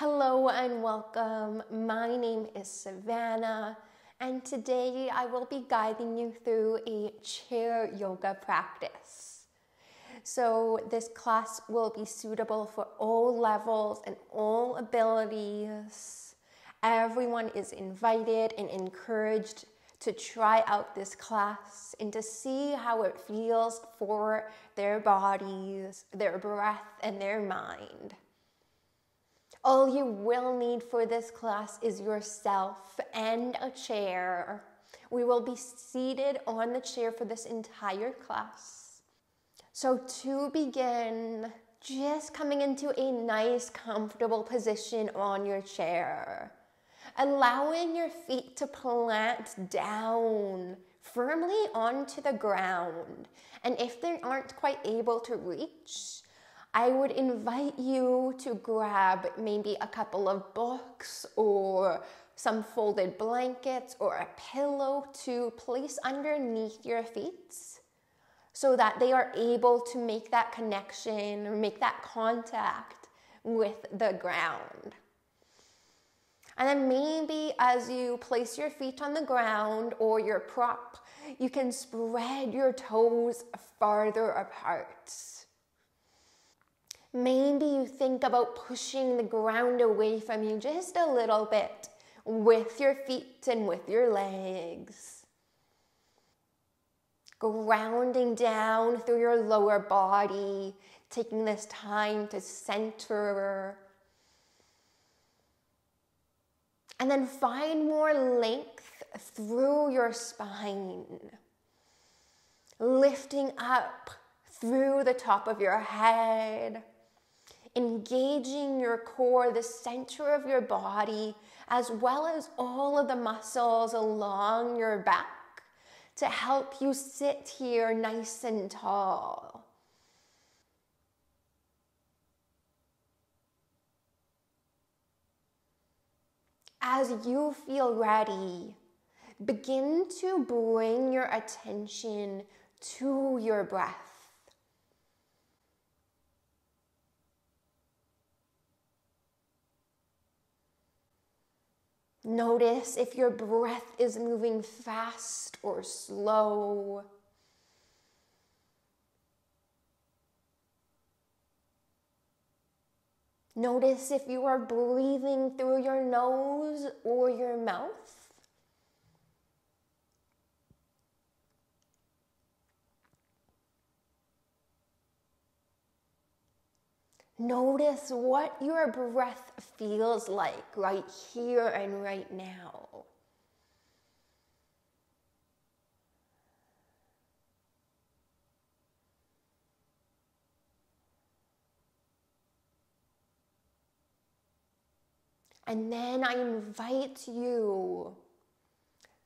Hello and welcome. My name is Savannah, and today I will be guiding you through a chair yoga practice. So, this class will be suitable for all levels and all abilities. Everyone is invited and encouraged to try out this class and to see how it feels for their bodies, their breath, and their mind. All you will need for this class is yourself and a chair. We will be seated on the chair for this entire class. So, to begin, just coming into a nice, comfortable position on your chair, allowing your feet to plant down firmly onto the ground. And if they aren't quite able to reach, I would invite you to grab maybe a couple of books or some folded blankets or a pillow to place underneath your feet so that they are able to make that connection or make that contact with the ground. And then maybe as you place your feet on the ground or your prop, you can spread your toes farther apart. Maybe you think about pushing the ground away from you just a little bit with your feet and with your legs. Grounding down through your lower body, taking this time to center. And then find more length through your spine. Lifting up through the top of your head engaging your core, the center of your body, as well as all of the muscles along your back to help you sit here nice and tall. As you feel ready, begin to bring your attention to your breath. Notice if your breath is moving fast or slow. Notice if you are breathing through your nose or your mouth. Notice what your breath feels like right here and right now. And then I invite you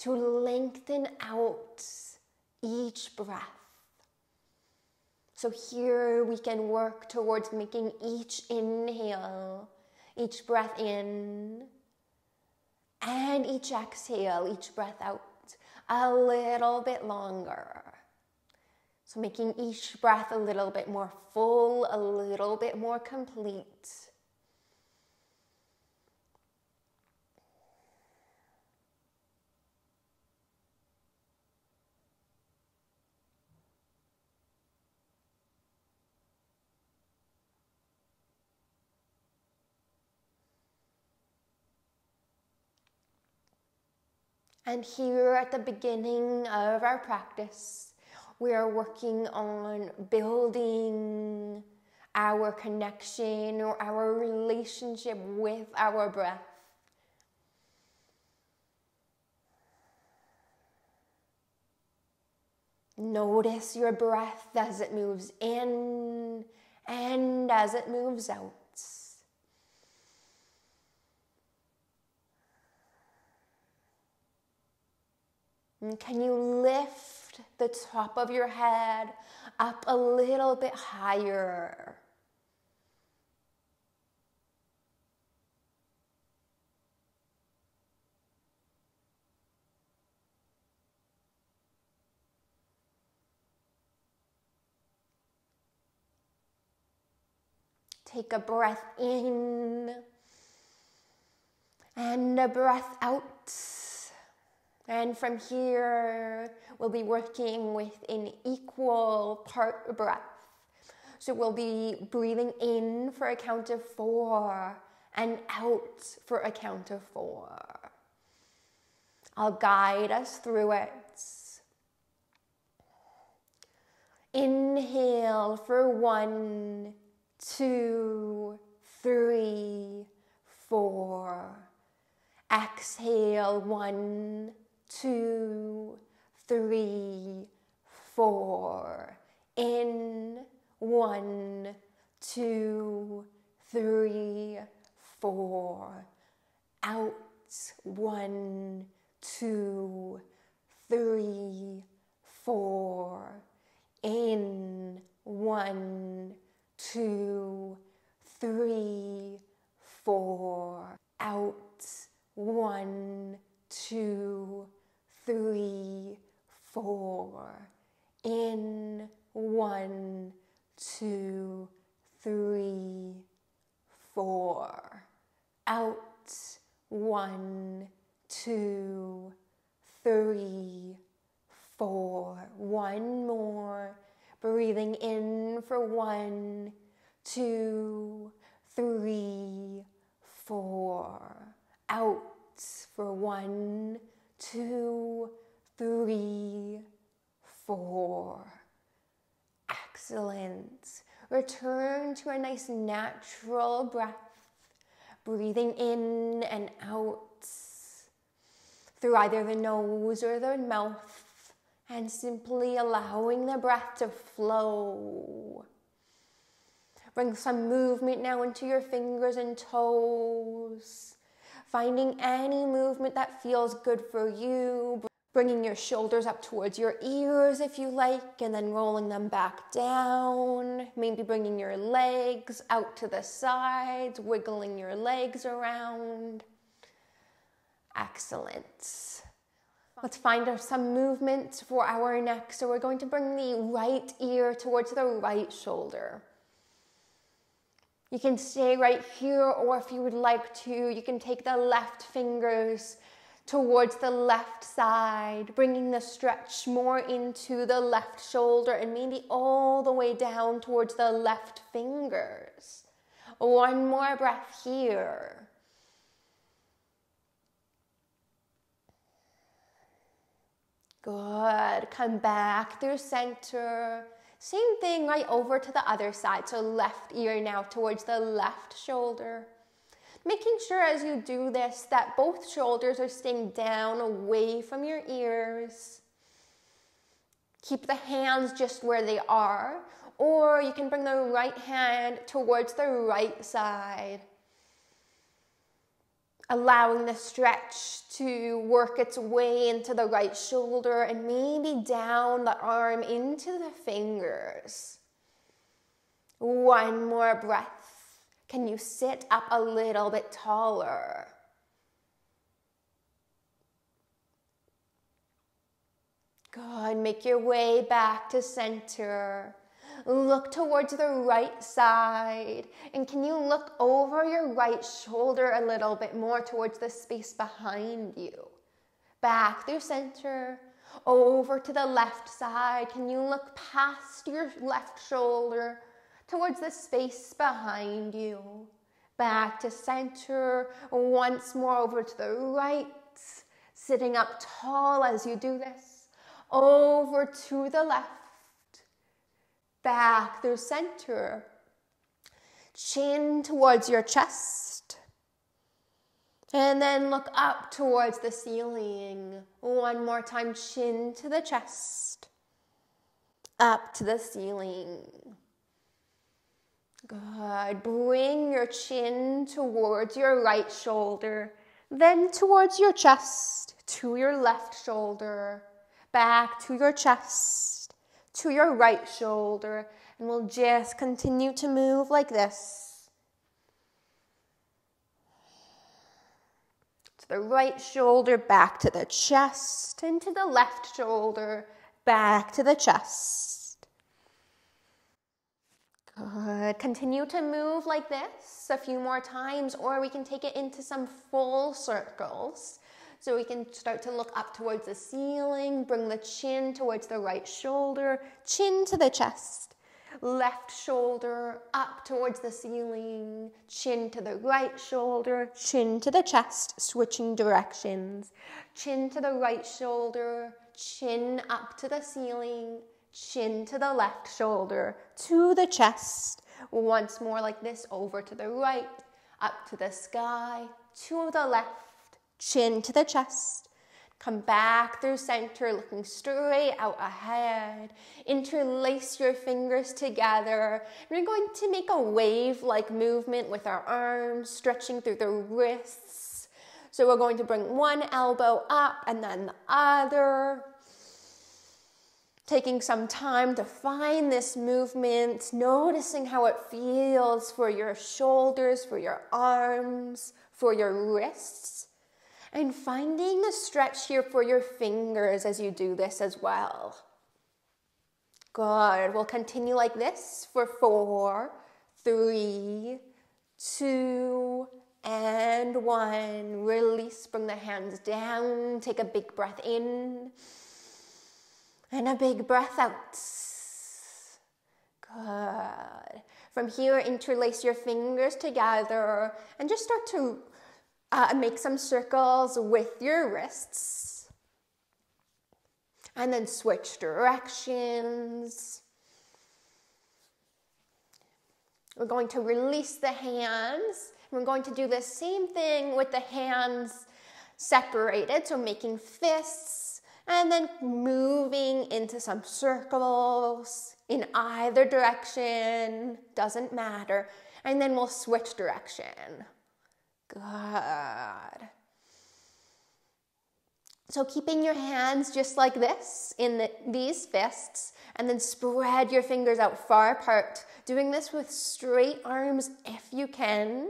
to lengthen out each breath. So here we can work towards making each inhale, each breath in, and each exhale, each breath out a little bit longer. So making each breath a little bit more full, a little bit more complete. And here at the beginning of our practice, we are working on building our connection or our relationship with our breath. Notice your breath as it moves in and as it moves out. And can you lift the top of your head up a little bit higher? Take a breath in and a breath out. And from here, we'll be working with an equal part breath. So we'll be breathing in for a count of four and out for a count of four. I'll guide us through it. Inhale for one, two, three, four. Exhale, one, two, three, four. In, one, two, three, four. Out, one, two, three, four. In, one, two, three, four. Out, one, two, three, four. In, one, two, three, four. Out, one, two, three, four. One more. Breathing in for one, two, three, four. Out for one, two, three, four. Excellent. Return to a nice natural breath, breathing in and out through either the nose or the mouth, and simply allowing the breath to flow. Bring some movement now into your fingers and toes, finding any movement that feels good for you. Bringing your shoulders up towards your ears if you like, and then rolling them back down. Maybe bringing your legs out to the sides, wiggling your legs around. Excellent. Let's find some movement for our neck. So we're going to bring the right ear towards the right shoulder. You can stay right here, or if you would like to, you can take the left fingers towards the left side, bringing the stretch more into the left shoulder and maybe all the way down towards the left fingers. One more breath here. Good. Come back through center. Same thing right over to the other side. So left ear now towards the left shoulder. Making sure as you do this that both shoulders are staying down away from your ears. Keep the hands just where they are, or you can bring the right hand towards the right side allowing the stretch to work its way into the right shoulder and maybe down the arm into the fingers. One more breath. Can you sit up a little bit taller? Good. Make your way back to center. Look towards the right side. And can you look over your right shoulder a little bit more towards the space behind you? Back through center, over to the left side. Can you look past your left shoulder towards the space behind you? Back to center, once more over to the right, sitting up tall as you do this. Over to the left back through center. Chin towards your chest. And then look up towards the ceiling. One more time, chin to the chest. Up to the ceiling. Good. Bring your chin towards your right shoulder, then towards your chest, to your left shoulder, back to your chest to your right shoulder, and we'll just continue to move like this. To the right shoulder, back to the chest, and to the left shoulder, back to the chest. Good. Continue to move like this a few more times, or we can take it into some full circles. So we can start to look up towards the ceiling, bring the chin towards the right shoulder, chin to the chest. Left shoulder up towards the ceiling, chin to the right shoulder, chin to the chest, switching directions. Chin to the right shoulder, chin up to the ceiling, chin to the left shoulder, to the chest. Once more like this, over to the right, up to the sky, to the left, chin to the chest. Come back through center, looking straight out ahead. Interlace your fingers together. We're going to make a wave like movement with our arms, stretching through the wrists. So we're going to bring one elbow up and then the other. Taking some time to find this movement, noticing how it feels for your shoulders, for your arms, for your wrists and finding the stretch here for your fingers as you do this as well. Good. We'll continue like this for four, three, two, and one. Release, bring the hands down. Take a big breath in and a big breath out. Good. From here, interlace your fingers together and just start to uh, make some circles with your wrists. And then switch directions. We're going to release the hands. We're going to do the same thing with the hands separated, so making fists and then moving into some circles in either direction, doesn't matter. And then we'll switch direction. Good. So keeping your hands just like this in the, these fists and then spread your fingers out far apart. Doing this with straight arms if you can.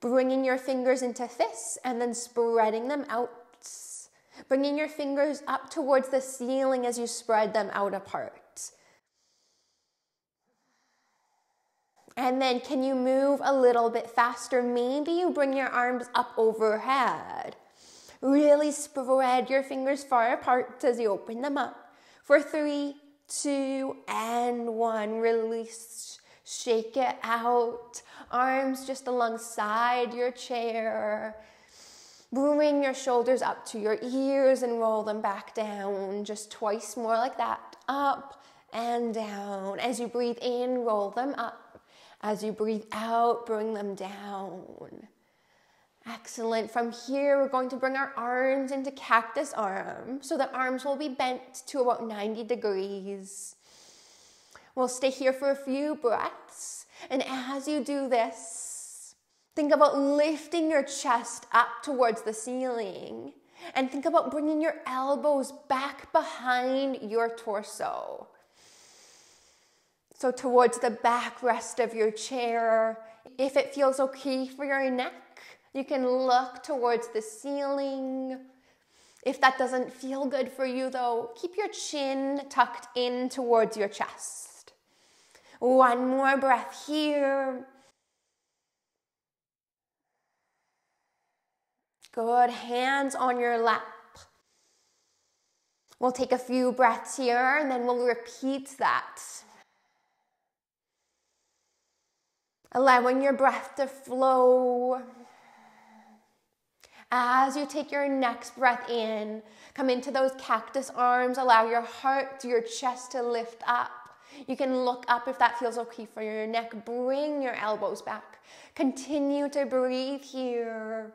Bringing your fingers into fists and then spreading them out. Bringing your fingers up towards the ceiling as you spread them out apart. And then can you move a little bit faster? Maybe you bring your arms up overhead. Really spread your fingers far apart as you open them up. For three, two, and one. Release. Shake it out. Arms just alongside your chair. Bring your shoulders up to your ears and roll them back down. Just twice more like that. Up and down. As you breathe in, roll them up. As you breathe out, bring them down. Excellent. From here, we're going to bring our arms into cactus arm. So the arms will be bent to about 90 degrees. We'll stay here for a few breaths. And as you do this, think about lifting your chest up towards the ceiling. And think about bringing your elbows back behind your torso. So towards the backrest of your chair. If it feels okay for your neck, you can look towards the ceiling. If that doesn't feel good for you though, keep your chin tucked in towards your chest. One more breath here. Good, hands on your lap. We'll take a few breaths here and then we'll repeat that. Allowing your breath to flow. As you take your next breath in, come into those cactus arms, allow your heart, your chest to lift up. You can look up if that feels okay for your neck. Bring your elbows back. Continue to breathe here.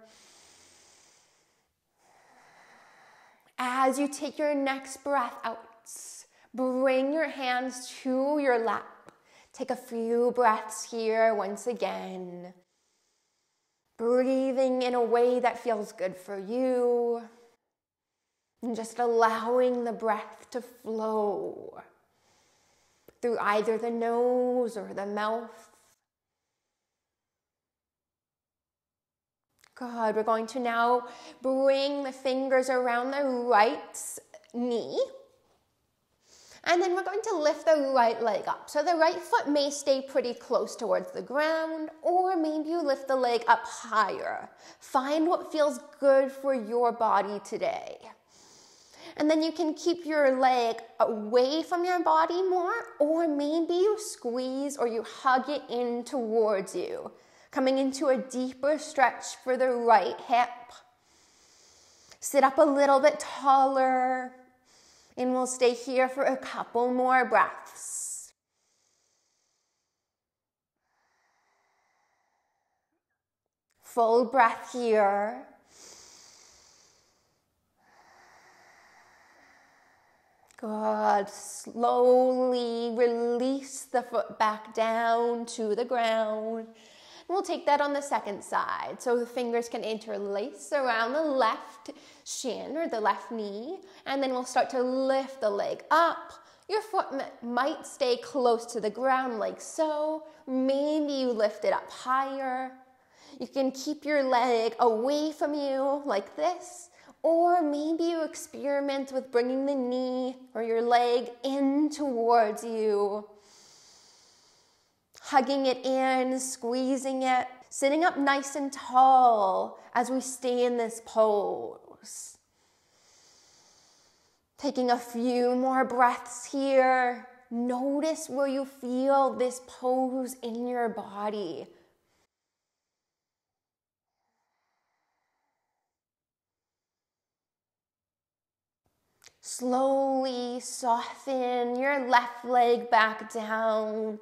As you take your next breath out, bring your hands to your lap. Take a few breaths here once again. Breathing in a way that feels good for you. And just allowing the breath to flow through either the nose or the mouth. Good. We're going to now bring the fingers around the right knee And then we're going to lift the right leg up. So the right foot may stay pretty close towards the ground, or maybe you lift the leg up higher. Find what feels good for your body today. And then you can keep your leg away from your body more, or maybe you squeeze or you hug it in towards you, coming into a deeper stretch for the right hip. Sit up a little bit taller, and we'll stay here for a couple more breaths. Full breath here. Good. Slowly release the foot back down to the ground. We'll take that on the second side. So the fingers can interlace around the left shin or the left knee. And then we'll start to lift the leg up. Your foot might stay close to the ground like so. Maybe you lift it up higher. You can keep your leg away from you like this. Or maybe you experiment with bringing the knee or your leg in towards you hugging it in, squeezing it, sitting up nice and tall as we stay in this pose. Taking a few more breaths here. Notice where you feel this pose in your body. Slowly soften your left leg back down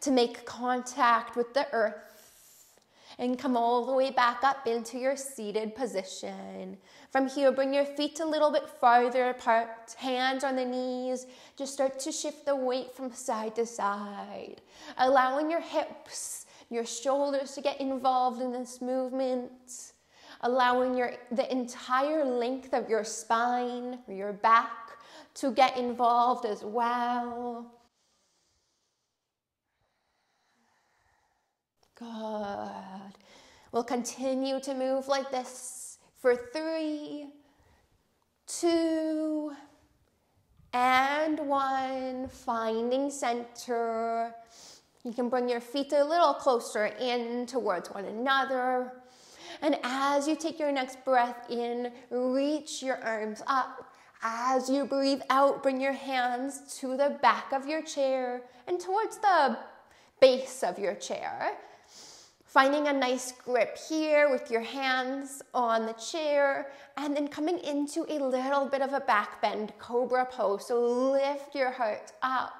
to make contact with the earth and come all the way back up into your seated position. From here, bring your feet a little bit farther apart, hands on the knees. Just start to shift the weight from side to side, allowing your hips, your shoulders to get involved in this movement, allowing your, the entire length of your spine, your back to get involved as well. Good. We'll continue to move like this for three, two, and one. Finding center. You can bring your feet a little closer in towards one another. And as you take your next breath in, reach your arms up. As you breathe out, bring your hands to the back of your chair and towards the base of your chair. Finding a nice grip here with your hands on the chair and then coming into a little bit of a back bend cobra pose. So lift your heart up.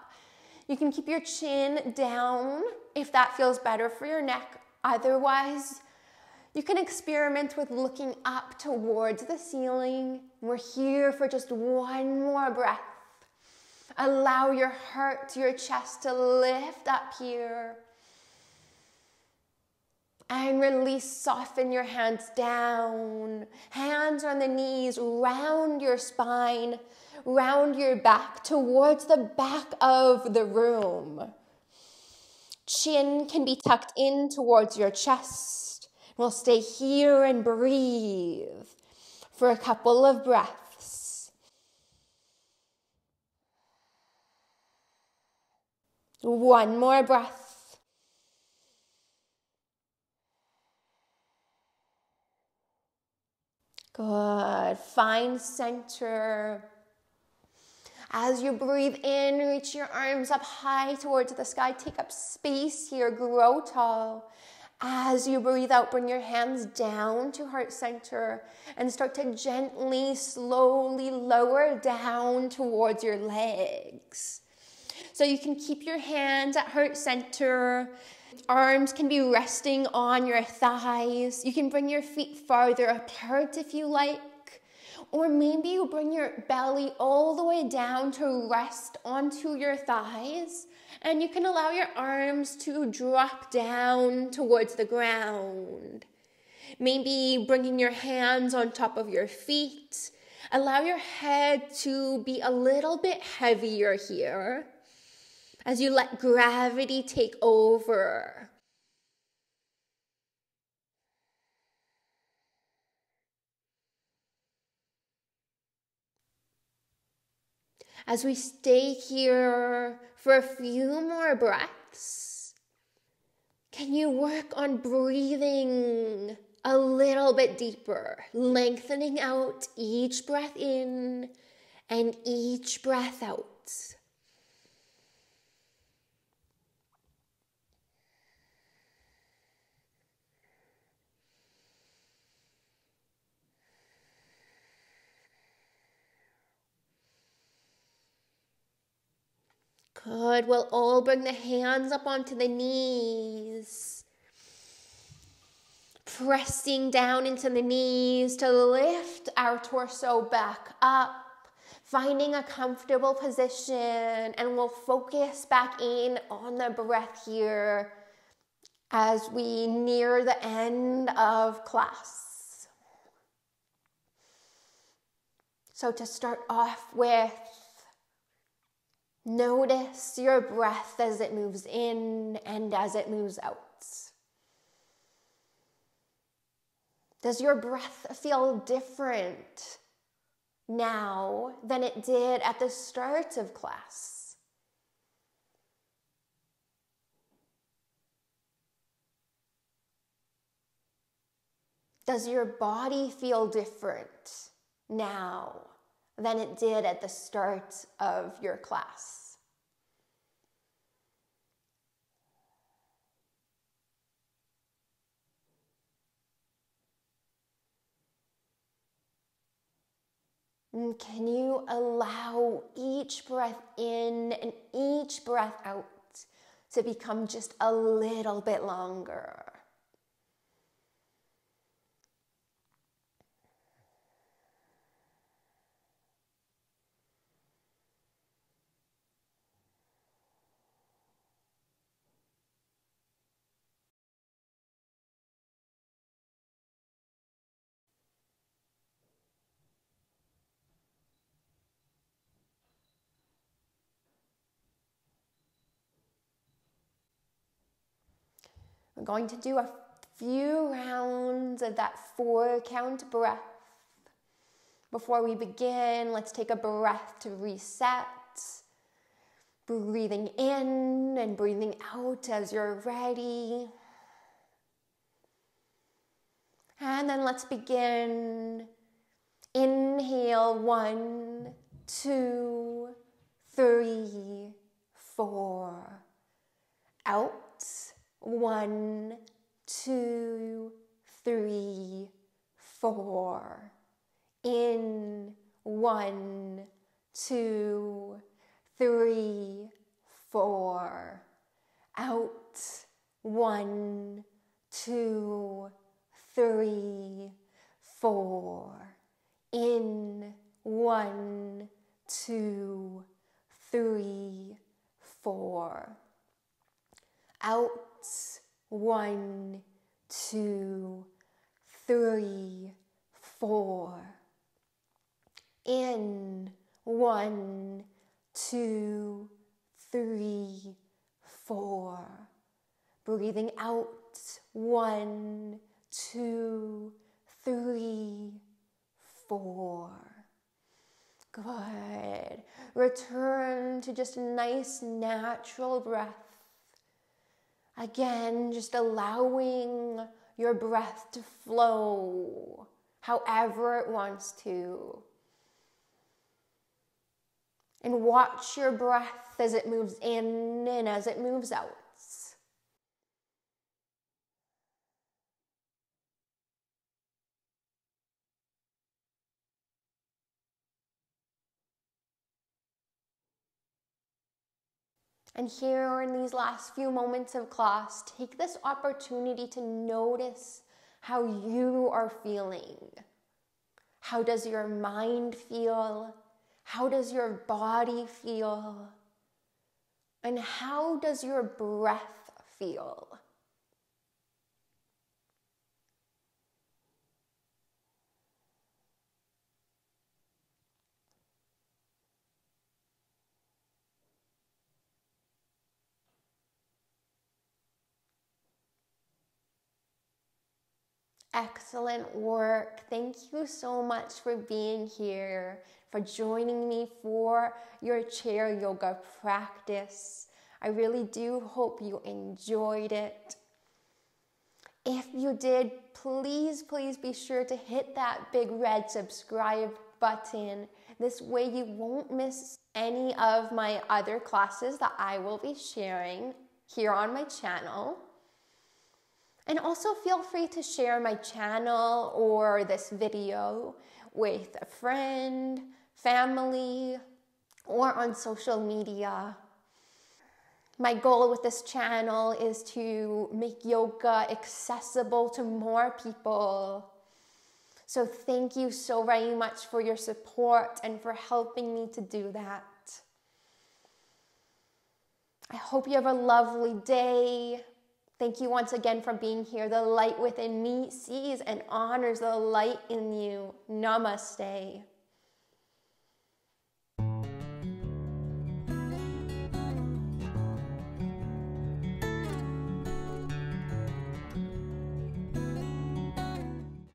You can keep your chin down if that feels better for your neck. Otherwise, you can experiment with looking up towards the ceiling. We're here for just one more breath. Allow your heart, your chest to lift up here and release, soften your hands down. Hands on the knees, round your spine, round your back towards the back of the room. Chin can be tucked in towards your chest. We'll stay here and breathe for a couple of breaths. One more breath. Good. Find center. As you breathe in, reach your arms up high towards the sky. Take up space here. Grow tall. As you breathe out, bring your hands down to heart center and start to gently, slowly lower down towards your legs. So you can keep your hands at heart center Arms can be resting on your thighs. You can bring your feet farther apart if you like. Or maybe you bring your belly all the way down to rest onto your thighs. And you can allow your arms to drop down towards the ground. Maybe bringing your hands on top of your feet. Allow your head to be a little bit heavier here as you let gravity take over. as we stay here for a few more breaths, can you work on breathing a little bit deeper, lengthening out each breath in and each breath out? Good. We'll all bring the hands up onto the knees. Pressing down into the knees to lift our torso back up. Finding a comfortable position, and we'll focus back in on the breath here as we near the end of class. So, to start off with, Notice your breath as it moves in and as it moves out. Does your breath feel different now than it did at the start of class? Does your body feel different now than it did at the start of your class. And can you allow each breath in and each breath out to become just a little bit longer? We're going to do a few rounds of that four count breath. Before we begin, let's take a breath to reset. Breathing in and breathing out as you're ready. And then let's begin. Inhale one, two, three, four. Out one, two, three, four. In one, two, three, four. Out one, two, three, four. In one, two, three, four. Out one, two, three, four. In one, two, three, four. Breathing out one, two, three, four. Good. Return to just a nice natural breath Again, just allowing your breath to flow however it wants to. And watch your breath as it moves in and as it moves out. And here in these last few moments of class, take this opportunity to notice how you are feeling. How does your mind feel? How does your body feel? And how does your breath feel? Excellent work. Thank you so much for being here, for joining me for your chair yoga practice. I really do hope you enjoyed it. If you did, please, please be sure to hit that big red subscribe button. This way, you won't miss any of my other classes that I will be sharing here on my channel. And also feel free to share my channel or this video with a friend, family, or on social media. My goal with this channel is to make yoga accessible to more people. So, thank you so very much for your support and for helping me to do that. I hope you have a lovely day. Thank you once again for being here. The light within me sees and honors the light in you. Namaste.